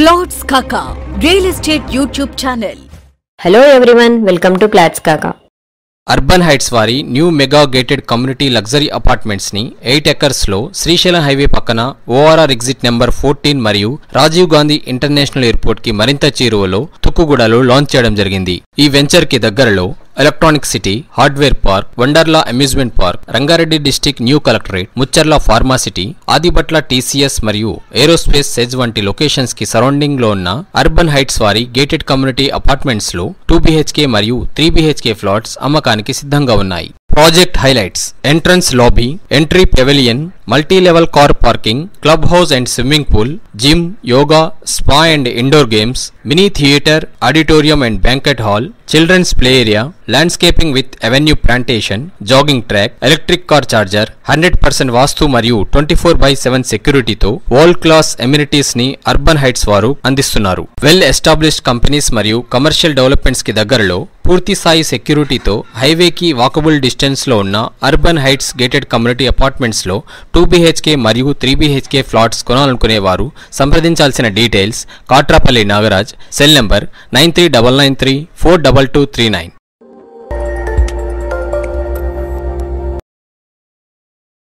Plots Kaka real estate YouTube channel hello everyone welcome to plots Kaka Urban Heights వారి new mega gated community luxury అపార్ట్మెంట్స్ని eight ఎకర్స్లో Srisailam highway పక్కన ORR exit number fourteen మరియు Rajiv Gandhi international ఎయిర్పోర్ట్కి మరింత చేరువలో తుక్కుగూడలో launch చేయడం జరిగింది. ఈ వెంచర్కి దగ్గరలో electronic city hardware park Wonderla amusement park Rangareddy district new collectorate Mucherla pharma city Adibatla TCS మరియు ఏరోస్పేస్ సెజ్ వంటి లొకేషన్స్కి సరౌండింగ్లో ఉన్న అర్బన్ హైట్స్ వారి గేటెడ్ కమ్యూనిటీ అపార్ట్మెంట్స్లో టూ బీహెచ్కే మరియు త్రీ బీహెచ్కే ఫ్లాట్స్ అమ్మకానికి సిద్ధంగా ఉన్నాయి. Project highlights entrance lobby entry pavilion multi level car parking clubhouse and swimming pool gym yoga spa and indoor games mini theatre auditorium and banquet hall children's play area landscaping with avenue plantation jogging track electric car charger hundred percent vastu మరియు twenty four by seven సెక్యూరిటీతో world class ఎమ్యూనిటీస్ని Urban heights వారు అందిస్తున్నారు. Well established companies మరియు commercial డెవలప్మెంట్స్కి దగ్గరలో పూర్తి స్థాయి సెక్యూరిటీతో హైవేకి వాకబుల్ డిస్టెన్స్లో ఉన్న అర్బన్ హైట్స్ గేటెడ్ కమ్యూనిటీ అపార్ట్మెంట్స్లో టూ బీహెచ్కే మరియు త్రీ బీహెచ్కే ఫ్లాట్స్ కొనాలనుకునేవారు. సంప్రదించాల్సిన details Katrapalli Nagaraj cell number nine three double nine three four double two three nine.